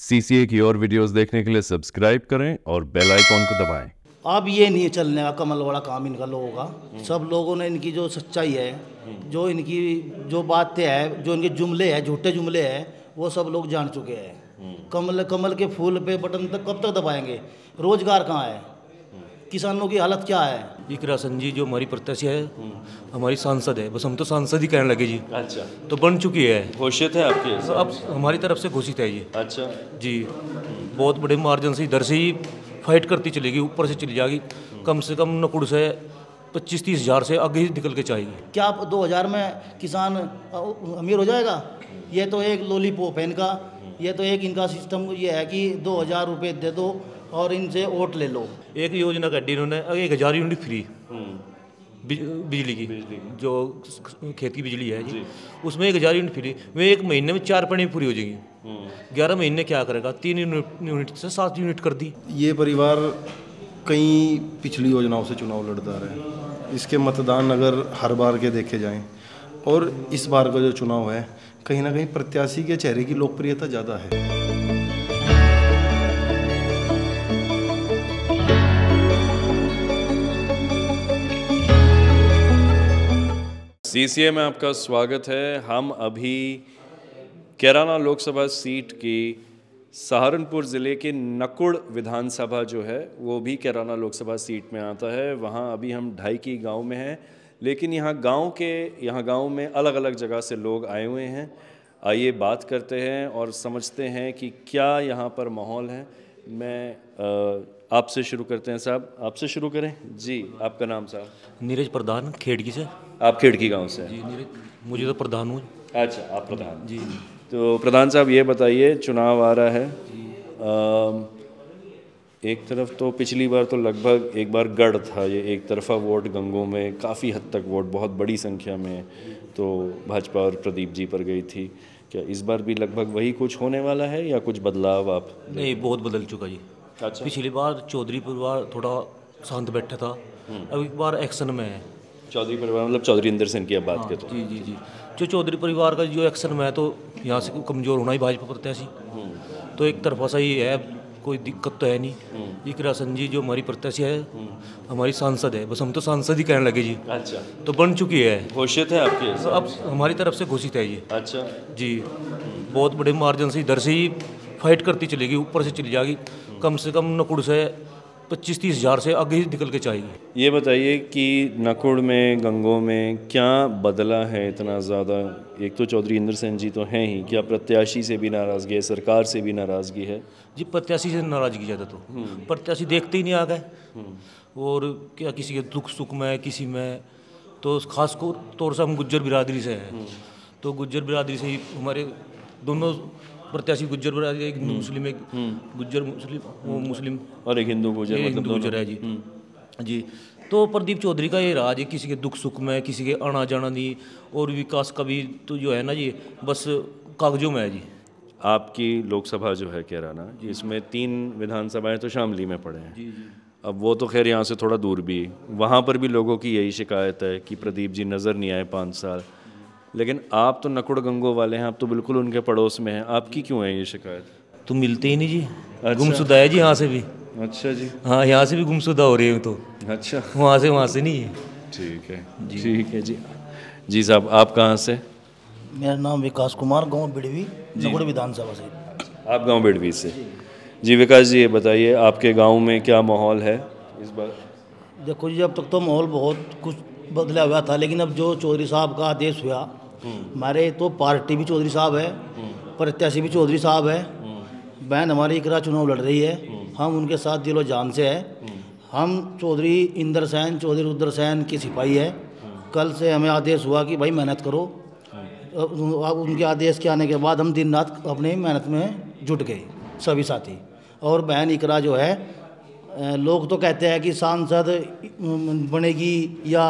CCA की और videos देखने के लिए सब्सक्राइब करें और बेल आइकॉन को दबाएँ। अब ये नहीं चलने का कमल वाला काम इनका लोगों का। सब लोगों ने इनकी जो सच्चाई है, जो इनकी जो बातें हैं, जो इनके जुमले हैं, झूठे जुमले हैं, वो सब लोग जान चुके हैं। कमल कमल के फूल पे बटन तक कब तक दबाएँगे? रोज़गार कहाँ है? किसानों की हालत क्या है? इकरा जी जो हमारी प्रत्याशी है हमारी सांसद है बस हम तो सांसद ही कहने लगे जी। अच्छा। तो बन चुकी है। घोषित है आपके तो अब हमारी तरफ़ से घोषित है ये अच्छा। जी। बहुत बड़े मार्जिन से इधर से ही फाइट करती चलेगी ऊपर से चली जाएगी। कम से कम नकुड़ से पच्चीस तीस हज़ार से आगे ही निकल के चाहिए क्या आप 2000 में किसान अमीर हो जाएगा? ये तो एक लोली लॉलीपॉप है इनका। ये तो एक इनका सिस्टम ये है कि दो हज़ार रुपये दे दो। और इनसे वोट ले लो। एक योजना काटी इन्होंने एक हज़ार यूनिट फ्री हम्म। बिज- बिजली की जो खेत की बिजली है जी उसमें एक हज़ार यूनिट फ्री वे एक महीने में चार पढ़े पूरी हो जाएँगी। हम्म। ग्यारह महीने क्या करेगा? तीन यूनिट यूनिट से सात यूनिट कर दी। ये परिवार कई पिछली योजनाओं से चुनाव लड़ता रहे। इसके मतदान अगर हर बार के देखे जाएँ और इस बार का जो चुनाव है कहीं ना कहीं प्रत्याशी के चेहरे की लोकप्रियता ज़्यादा है। सीसीए में आपका स्वागत है। हम अभी कैराना लोकसभा सीट की सहारनपुर ज़िले के नकुड़ विधानसभा जो है वो भी कैराना लोकसभा सीट में आता है। वहाँ अभी हम ढाई की गाँव में हैं लेकिन यहाँ गाँव के यहाँ गाँव में अलग अलग जगह से लोग आए हुए हैं। आइए बात करते हैं और समझते हैं कि क्या यहाँ पर माहौल है। मैं अ, आपसे शुरू करते हैं साहब। आपसे शुरू करें? जी आपका नाम साहब? नीरज प्रधान खेड़की से। आप खिड़की गाँव से जी नीरज मुझे तो प्रधान हूँ। अच्छा आप प्रधान। जी। तो प्रधान साहब ये बताइए चुनाव आ रहा है। अम, एक तरफ़ तो पिछली बार तो लगभग एक बार गढ़ था ये एक तरफा वोट गंगों में काफ़ी हद तक वोट बहुत बड़ी संख्या में तो भाजपा और प्रदीप जी पर गई थी। क्या इस बार भी लगभग वही कुछ होने वाला है या कुछ बदलाव आप नहीं बहुत बदल चुका जी। अच्छा। पिछली बार चौधरी परिवार थोड़ा शांत बैठा था। अब एक बार एक्शन में है। चौधरी परिवार मतलब चौधरी इंदर सेन की आप बात करते जी जी जी। जो चौधरी परिवार का जो एक्शन में है तो यहाँ से कमज़ोर होना ही भाजपा प्रत्याशी। तो एक तरफा सा ही है कोई दिक्कत तो है नहीं। इकरा जी जो हमारी प्रत्याशी है हमारी सांसद है। बस हम तो सांसद ही कहने लगे जी। अच्छा। तो बन चुकी है। घोषित है आपके तो अब हमारी तरफ़ से घोषित है ये अच्छा। जी। बहुत बड़े मार्जिन से इधर से ही फाइट करती चलेगी ऊपर से चली जाएगी। कम से कम नकुड़ से पच्चीस तीस हज़ार से आगे ही निकल के चाहिए। ये बताइए कि नकुड़ में गंगों में क्या बदला है इतना ज़्यादा? एक तो चौधरी इंद्र सेन जी तो हैं ही। क्या प्रत्याशी से भी नाराज़गी है? सरकार से भी नाराज़गी है? जी प्रत्याशी से नाराज़गी ज़्यादा तो। प्रत्याशी देखते ही नहीं आ गए। और क्या किसी के दुख सुख में किसी में? तो खास को तौर से हम गुज्जर बिरादरी से हैं। तो गुज्जर बिरादरी से ही हमारे दोनों प्रत्याशी गुज्जर एक हिंदू मुस्लिम एक गुज्जर मुस्लिम वो मुस्लिम। और एक हिंदू गुजर मतलब हिंदू गुजर है जी। जी। तो प्रदीप चौधरी का ये राज है किसी के दुख सुख में किसी के आना जाना नहीं और विकास का भी तो जो है ना जी बस कागजों में है जी। आपकी लोकसभा जो है कैराना इसमें तीन विधानसभाएँ तो शामली में पड़े हैं। जी। अब वो तो खैर यहाँ से थोड़ा दूर भी। वहाँ पर भी लोगों की यही शिकायत है कि प्रदीप जी नज़र नहीं आए पाँच साल। लेकिन आप तो नकुड़ गंगो वाले हैं आप तो बिल्कुल उनके पड़ोस में हैं। आपकी क्यों है ये शिकायत? तो मिलते ही नहीं जी। अच्छा। गुमशुदा है जी यहाँ से भी। अच्छा जी। हाँ यहाँ से भी गुमशुदा हो रहे हैं तो। अच्छा। वहाँ से वहाँ से नहीं है। ठीक है। ठीक है जी। जी साहब आप कहाँ से? मेरा नाम विकास कुमार गाँव बिड़वी नगुड़ विधानसभा से। आप गाँव बेड़वी से। जी विकास जी ये बताइए आपके गाँव में क्या माहौल है इस बार? देखो जी अब तक तो माहौल बहुत कुछ बदला हुआ था लेकिन अब जो चौधरी साहब का आदेश हुआ हमारे तो पार्टी भी चौधरी साहब है प्रत्याशी भी चौधरी साहब है। बहन हमारी इकरा चुनाव लड़ रही है। हम उनके साथ दिलो जान से है। हम चौधरी इंदर सैन, चौधरी रुद्र सैन के सिपाही है। कल से हमें आदेश हुआ कि भाई मेहनत करो। अब उनके आदेश के आने के बाद हम दिन रात अपने मेहनत में जुट गए, सभी साथी। और बहन इकरा जो है लोग तो कहते हैं कि सांसद बनेगी या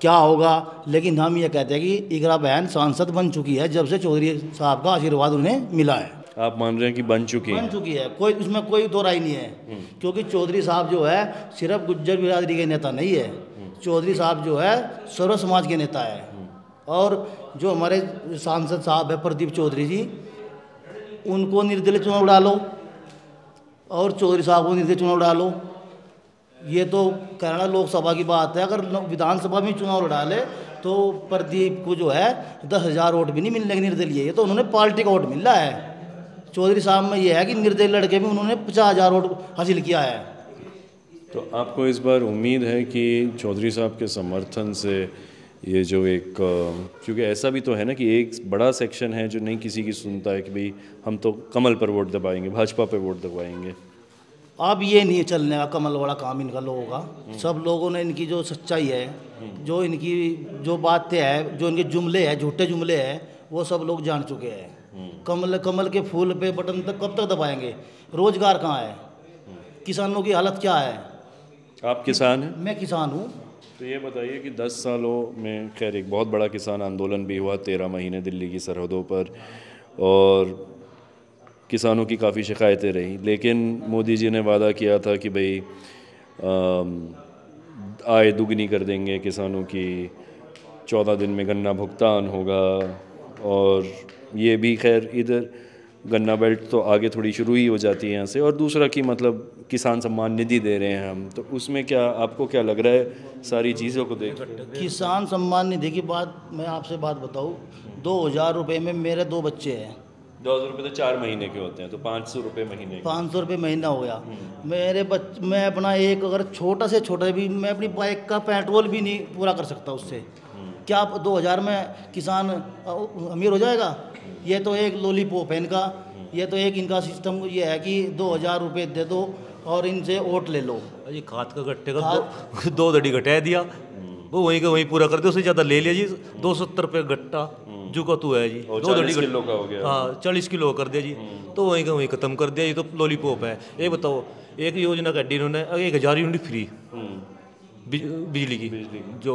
क्या होगा? लेकिन हम ये कहते हैं कि इकरा बहन सांसद बन चुकी है जब से चौधरी साहब का आशीर्वाद उन्हें मिला है। आप मान रहे हैं कि बन चुकी बन चुकी है। कोई उसमें कोई दो राय नहीं है। क्योंकि चौधरी साहब जो है सिर्फ़ गुज्जर बिरादरी के नेता नहीं है। चौधरी साहब जो है सर्व समाज के नेता है। और जो हमारे सांसद साहब है प्रदीप चौधरी जी उनको निर्दलीय चुनाव डालो। और चौधरी साहब को निर्दलीय चुनाव डालो। ये तो कहना लोकसभा की बात है। अगर विधानसभा में चुनाव लड़ा ले तो प्रदीप को जो है, दस हज़ार वोट भी नहीं मिलने के निर्दलीय ये तो उन्होंने पार्टी का वोट मिल रहा है। चौधरी साहब में ये है कि निर्दलीय लड़के में उन्होंने पचास हज़ार वोट हासिल किया है। तो आपको इस बार उम्मीद है कि चौधरी साहब के समर्थन से ये जो एक क्योंकि ऐसा भी तो है ना कि एक बड़ा सेक्शन है जो नहीं किसी की सुनता है कि भाई, हम तो कमल पर वोट दबाएँगे, भाजपा पर वोट दबाएँगे। अब ये नहीं चलने का कमल वाला काम इनका लोगों का। सब लोगों ने इनकी जो सच्चाई है जो इनकी जो बातें हैं जो इनके जुमले हैं झूठे जुमले हैं वो सब लोग जान चुके हैं। कमल कमल के फूल पे बटन तक कब तक दबाएँगे? रोज़गार कहाँ है? किसानों की हालत क्या है? आप किसान हैं? मैं किसान हूँ। तो ये बताइए कि 10 सालों में खैर एक बहुत बड़ा किसान आंदोलन भी हुआ तेरह महीने दिल्ली की सरहदों पर। और किसानों की काफ़ी शिकायतें रहीं। लेकिन मोदी जी ने वादा किया था कि भाई आय दुगनी कर देंगे किसानों की। चौदह दिन में गन्ना भुगतान होगा। और ये भी खैर इधर गन्ना बेल्ट तो आगे थोड़ी शुरू ही हो जाती है यहाँ से। और दूसरा कि मतलब किसान सम्मान निधि दे रहे हैं हम। तो उसमें क्या, आपको क्या लग रहा है सारी चीज़ों को देख? किसान सम्मान निधि की बात मैं आपसे बात बताऊँ। दो हज़ार रुपये में मेरे दो बच्चे हैं। दो हज़ार रुपये तो चार महीने के होते हैं तो पाँच सौ रुपये महीने पाँच सौ रुपये महीना हो गया। मेरे बच मैं अपना एक अगर छोटा से छोटा भी मैं अपनी बाइक का पेट्रोल भी नहीं पूरा कर सकता उससे। क्या आप दो हज़ार में किसान अमीर हो जाएगा? ये तो एक लोली लॉलीपॉप है इनका। ये तो एक इनका सिस्टम ये है कि दो हज़ार रुपये दे दो और इनसे वोट ले लो। ये खाद का गट्टे का दो, दो दड़ी घटा दिया। वो वहीं का वहीं पूरा कर दिया उससे ज़्यादा ले लिया जी दो सत्तर रुपये गट्टा जो का तू है जी। दो 40 दड़ी किलो का हो गया। हाँ चालीस किलो कर दिया जी। तो वहीं का वहीं खत्म कर दिया ये तो लॉलीपॉप है। ये बताओ एक योजना का इन्होंने एक हज़ार यूनिट फ्री। बिजली की। जो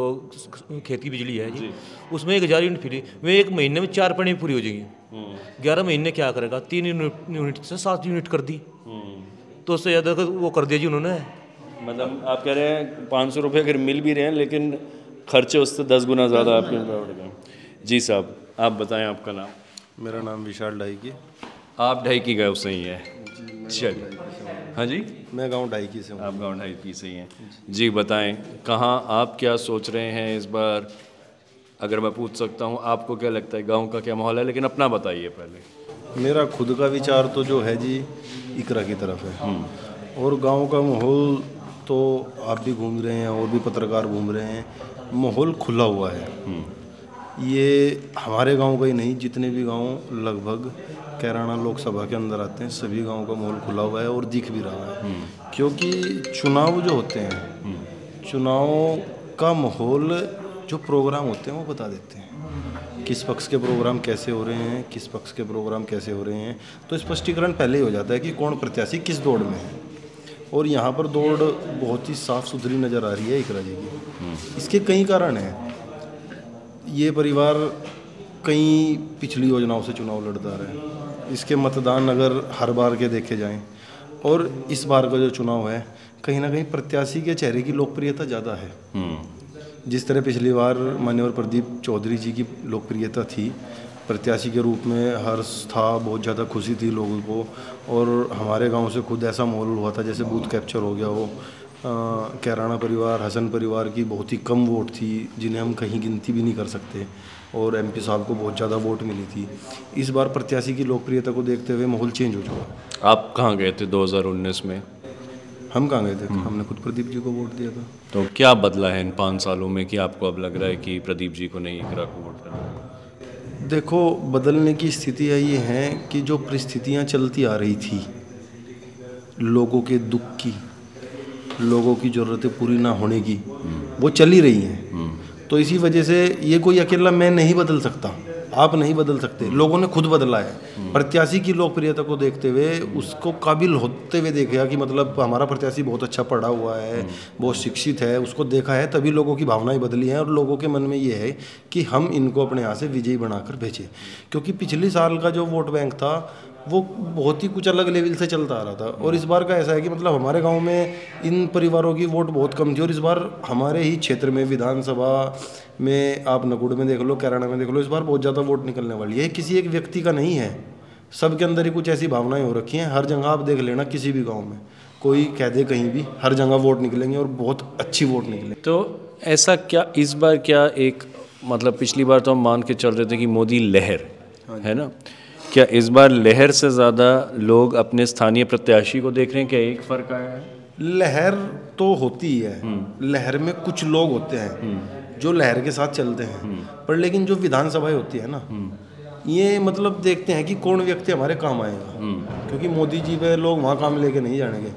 खेत की बिजली है जी। उसमें एक हज़ार यूनिट फ्री वे एक महीने में चार पढ़ी पूरी हो जाएगी। ग्यारह महीने क्या करेगा? तीन यूनिट से सात यूनिट कर दी। तो उससे ज़्यादा वो कर दिया जी उन्होंने। मतलब आप कह रहे हैं पाँच सौ रुपये अगर मिल भी रहे हैं लेकिन खर्चे उससे दस गुना ज़्यादा आपके बढ़ गए जी साहब आप बताएँ आपका नाम। मेरा नाम विशाल ढाईकी आप ढाई की गए ही है? चलिए। हाँ जी? मैं गाँव ढाईकी से हूँ। आप गाँव ढाईकी से ही हैं। जी बताएँ कहाँ आप क्या सोच रहे हैं इस बार? अगर मैं पूछ सकता हूँ आपको क्या लगता है गाँव का क्या माहौल है? लेकिन अपना बताइए पहले। मेरा खुद का विचार तो जो है जी इकरा की तरफ़ है। और गाँव का माहौल तो आप भी घूम रहे हैं और भी पत्रकार घूम रहे हैं माहौल खुला हुआ है। ये हमारे गाँव का ही नहीं जितने भी गाँव लगभग कैराना लोकसभा के अंदर आते हैं सभी गाँव का माहौल खुला हुआ है और दिख भी रहा है। क्योंकि चुनाव जो होते हैं चुनाव का माहौल जो प्रोग्राम होते हैं वो बता देते हैं। किस पक्ष के प्रोग्राम कैसे हो रहे हैं किस पक्ष के प्रोग्राम कैसे हो रहे हैं। तो स्पष्टीकरण पहले ही हो जाता है कि कौन प्रत्याशी किस दौड़ में है। और यहाँ पर दौड़ बहुत ही साफ़ सुथरी नज़र आ रही है इकरा जी की। इसके कई कारण हैं। ये परिवार कई पिछली योजनाओं से चुनाव लड़ता रहे। इसके मतदान अगर हर बार के देखे जाएँ और इस बार का जो चुनाव है कहीं ना कहीं प्रत्याशी के चेहरे की लोकप्रियता ज़्यादा है। जिस तरह पिछली बार मान्यवर प्रदीप चौधरी जी की लोकप्रियता थी प्रत्याशी के रूप में हर्ष था बहुत ज़्यादा खुशी थी लोगों को। और हमारे गाँव से खुद ऐसा माहौल हुआ था जैसे बूथ कैप्चर हो गया हो। कैराना परिवार हसन परिवार की बहुत ही कम वोट थी जिन्हें हम कहीं गिनती भी नहीं कर सकते। और एमपी साहब को बहुत ज़्यादा वोट मिली थी। इस बार प्रत्याशी की लोकप्रियता को देखते हुए माहौल चेंज हो चुका। आप कहाँ गए थे 2019 में? हम कहाँ गए थे? हमने खुद प्रदीप जी को वोट दिया था। तो क्या बदला है इन पाँच सालों में कि आपको अब लग रहा है कि प्रदीप जी को नहीं इकरा को वोट करना देखो बदलने की स्थितियाँ ये हैं कि जो परिस्थितियाँ चलती आ रही थी लोगों के दुख की लोगों की ज़रूरतें पूरी ना होने की वो चली ही रही हैं। तो इसी वजह से ये कोई अकेला मैं नहीं बदल सकता। आप नहीं बदल सकते। लोगों ने खुद बदला है। प्रत्याशी की लोकप्रियता को देखते हुए उसको काबिल होते हुए देखा कि मतलब हमारा प्रत्याशी बहुत अच्छा पढ़ा हुआ है, बहुत शिक्षित है, उसको देखा है, तभी लोगों की भावनाएँ बदली हैं और लोगों के मन में ये है कि हम इनको अपने यहाँ से विजयी बनाकर भेजें। क्योंकि पिछले साल का जो वोट बैंक था वो बहुत ही कुछ अलग लेवल से चलता आ रहा था। और इस बार का ऐसा है कि मतलब हमारे गाँव में इन परिवारों की वोट बहुत कम थी और इस बार हमारे ही क्षेत्र में विधानसभा में आप नकुड़ में देख लो कैराना में देख लो इस बार बहुत ज़्यादा वोट निकलने वाली है। किसी एक व्यक्ति का नहीं है। सबके अंदर ही कुछ ऐसी भावनाएँ हो रखी हैं। हर जगह आप देख लेना किसी भी गाँव में। कोई कह दे कहीं भी हर जगह वोट निकलेंगे और बहुत अच्छी वोट निकलेंगे। तो ऐसा क्या इस बार क्या एक मतलब पिछली बार तो हम मान के चल रहे थे कि मोदी लहर है ना? क्या इस बार लहर से ज़्यादा लोग अपने स्थानीय प्रत्याशी को देख रहे हैं? क्या एक फ़र्क आया है? लहर तो होती ही है। लहर में कुछ लोग होते हैं जो लहर के साथ चलते हैं। पर लेकिन जो विधानसभा होती है ना ये मतलब देखते हैं कि कौन व्यक्ति हमारे काम आएगा। क्योंकि मोदी जी पे लोग वहाँ काम लेके नहीं जाएँगे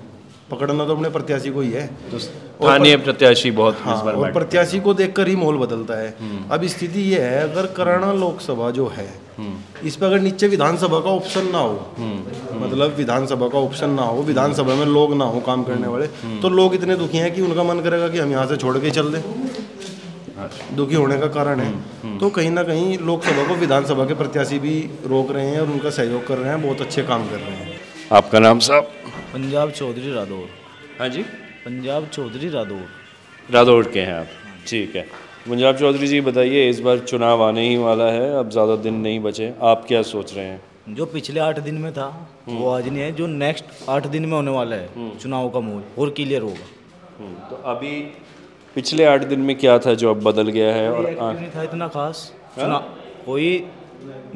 पकड़ना तो अपने प्रत्याशी को ही है। स्थानीय प्रत्याशी बहुत हाँ, इस बार और प्रत्याशी को देखकर ही माहौल बदलता है। अब स्थिति ये है अगर कराना लोकसभा जो है इस पर अगर नीचे विधानसभा का ऑप्शन ना हो मतलब विधानसभा का ऑप्शन ना हो विधानसभा में लोग ना हो काम करने वाले तो लोग इतने दुखी हैं कि उनका मन करेगा कि हम यहाँ से छोड़ के चल दें। दुखी होने का कारण है। तो कहीं ना कहीं लोकसभा को विधानसभा के प्रत्याशी भी रोक रहे हैं और उनका सहयोग कर रहे हैं बहुत अच्छे काम कर रहे हैं। आपका नाम साहब? पंजाब चौधरी रादौर हाँ जी। पंजाब चौधरी रादौर रादौड़ के हैं आप। ठीक है। पंजाब चौधरी जी बताइए इस बार चुनाव आने ही वाला है अब ज़्यादा दिन नहीं बचे। आप क्या सोच रहे हैं? जो पिछले आठ दिन में था वो आज नहीं है जो नेक्स्ट आठ दिन में होने वाला है चुनाव का मूल और क्लियर होगा। हम्म, तो अभी पिछले आठ दिन में क्या था जो अब बदल गया है और नहीं था इतना खास। चुनाव कोई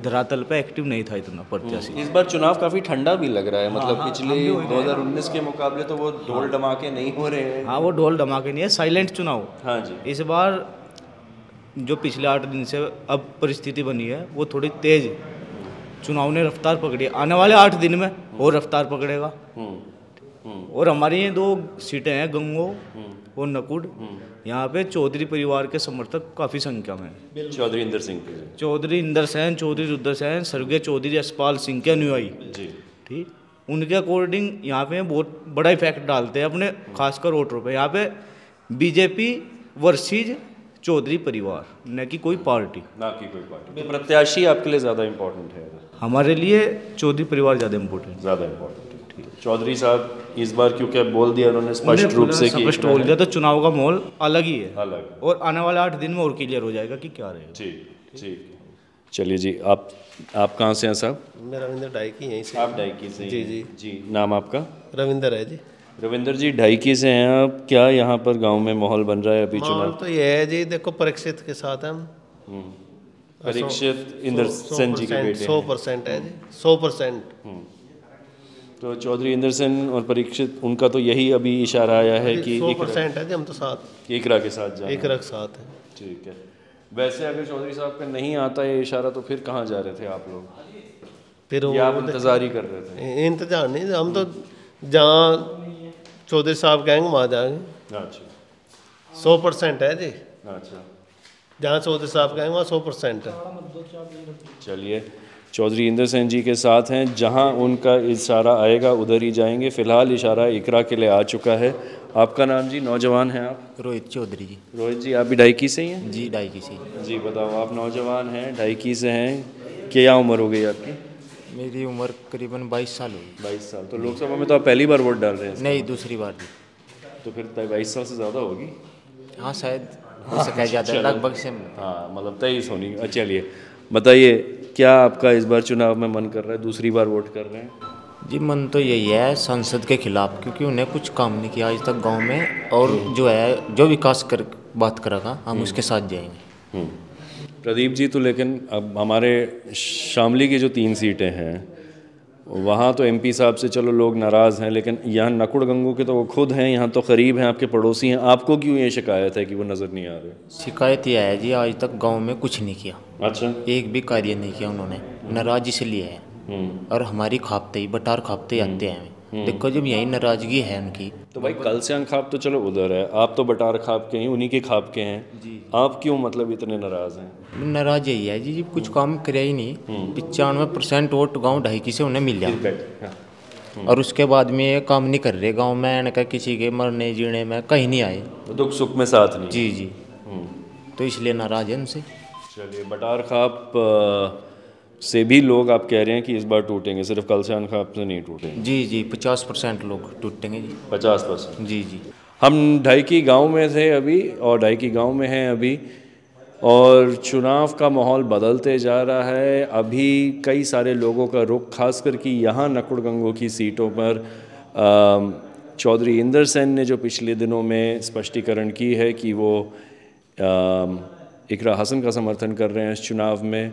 धरातल पे एक्टिव नहीं था इतना प्रत्याशी। इस बार चुनाव काफ़ी ठंडा भी लग रहा है मतलब पिछले 2019 के मुकाबले तो वो ढोल धमाके नहीं हो रहे हैं। हाँ वो ढोल धमाके नहीं है साइलेंट चुनाव। हाँ जी। इस बार जो पिछले आठ दिन से अब परिस्थिति बनी है वो थोड़ी तेज चुनाव ने रफ्तार पकड़ी आने वाले आठ दिन में और रफ्तार पकड़ेगा। हम्म, और हमारी ये दो सीटें हैं गंगो और नकुड़ यहाँ पे चौधरी परिवार के समर्थक काफ़ी संख्या में चौधरी इंदर सिंह के चौधरी इंदर सैन चौधरी रुद्र सैन स्वर्गीय चौधरी यशपाल सिंह के अनुयायी। जी। ठीक? उनके अकॉर्डिंग यहाँ पे बहुत बड़ा इफ़ेक्ट डालते हैं अपने खासकर वोटरों पे। यहाँ पे बीजेपी वर्सेज चौधरी परिवार न कि कोई पार्टी। ना की कोई पार्टी। तो प्रत्याशी आपके लिए ज़्यादा इम्पोर्टेंट है? हमारे लिए चौधरी परिवार ज़्यादा इम्पोर्टेंट ज़्यादा इम्पोर्टेंट चौधरी साहब इस बार क्योंकि बोल दिया उन्होंने स्पष्ट रूप से कि स्पष्ट बोल दिया तो चुनाव का माहौल अलग ही है। अलग और आने वाले आठ दिन में और क्लियर हो जाएगा कि क्या रहेगा। ठीक। ठीक चलिए जी आप आप कहाँ से हैं साहब? मैं रविंद्र डाई की यहीं से। आप डाइकी से जी, जी। जी नाम आपका? रविंद्र है जी। रविंदर जी ढाईकी से हैं आप? क्या यहाँ पर गाँव में माहौल बन रहा है अभी चुनाव? तो ये है जी देखो परीक्षित के साथ हम। परीक्षित इंदर सेन जी के बेटे सौ परसेंट है जी सौ परसेंट। तो चौधरी इंदर सेन और परीक्षित उनका तो यही अभी इशारा आया है कि इकरा- परसेंट है जी हम तो साथ इकरा के साथ जाना एक रख साथ है। ठीक है। वैसे अगर चौधरी साहब का नहीं आता ये इशारा तो फिर कहाँ जा रहे थे आप लोग? फिर वो आप इंतज़ार ही कर रहे थे। इंतज़ार नहीं हम तो जहाँ चौधरी साहब कहेंगे वहाँ जाएँगे। अच्छा। सौ परसेंट है जी। अच्छा। जहाँ चौधरी साहब कहेंगे वहाँ सौ परसेंट है। चलिए। चौधरी इंदर सेन जी के साथ हैं। जहाँ उनका इशारा आएगा उधर ही जाएँगे। फ़िलहाल इशारा इकरा के लिए आ चुका है। आपका नाम जी? नौजवान हैं आप? रोहित चौधरी जी। रोहित जी आप भी ढाईकी से ही हैं? जी डाई की सी जी बताओ आप नौजवान हैं ढाईकी से हैं। क्या उम्र हो गई आपकी? मेरी उम्र करीबन बाईस साल हुई बाईस साल। तो लोकसभा में तो आप पहली बार वोट डाल रहे हैं नहीं दूसरी बार जी। तो फिर बाईस साल से ज़्यादा होगी? हाँ शायद हो सका ज़्यादा लगभग से हाँ मतलब तेईस होनी। अच्छा, चलिए। बताइए क्या आपका इस बार चुनाव में मन कर रहा है दूसरी बार वोट कर रहे हैं? जी मन तो यही है संसद के खिलाफ क्योंकि उन्हें कुछ काम नहीं किया आज तक गाँव में और जो है जो विकास कर बात करेगा हम उसके साथ जाएँगे। प्रदीप जी तो लेकिन अब हमारे शामली की जो तीन सीटें हैं वहाँ तो एमपी साहब से चलो लोग नाराज़ हैं लेकिन यहाँ नकुड़ गंगू के तो वो खुद हैं यहाँ तो करीब हैं आपके पड़ोसी हैं। आपको क्यों ये शिकायत है कि वो नज़र नहीं आ रहे? शिकायत यह है जी आज तक गाँव में कुछ नहीं किया। अच्छा। एक भी कार्य नहीं किया उन्होंने। नाराज़ इसलिए है। और हमारी खापते ही बटार खापते आते हैं। देखो जब यही नाराज़गी है उनकी तो भाई कल से खाप तो चलो उधर है। आप तो बटार खाप के हैं उन्हीं के खाप के हैं। आप क्यों मतलब इतने नाराज़ हैं? नाराज़ यही है जी जी कुछ काम कराया ही नहीं। पचानवे परसेंट वोट गाँव ढाई से उन्हें मिल जाए हाँ। और उसके बाद में ये काम नहीं कर रहे गाँव में इनका किसी के मरने जीने में कहीं नहीं आए। तो दुख सुख में साथ नहीं। जी जी। तो इसलिए नाराज़ है उनसे चलिए बटार खाप से भी लोग आप कह रहे हैं कि इस बार टूटेंगे सिर्फ़ कल से खाप से नहीं टूटेंगे। जी जी पचास परसेंट लोग टूटेंगे जी। पचास परसेंट? जी जी। हम ढाई की गाँव में थे अभी और ढाई की गाँव में हैं अभी और चुनाव का माहौल बदलते जा रहा है। अभी कई सारे लोगों का रुख खास करके यहाँ नकुड़ गंगों की सीटों पर चौधरी इंदर सेन ने जो पिछले दिनों में स्पष्टीकरण की है कि वो इकरा हसन का समर्थन कर रहे हैं इस चुनाव में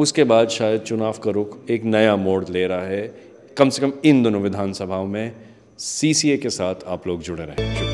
उसके बाद शायद चुनाव का रुख एक नया मोड़ ले रहा है। कम से कम इन दोनों विधानसभाओं में सीसीए के साथ आप लोग जुड़े रहें।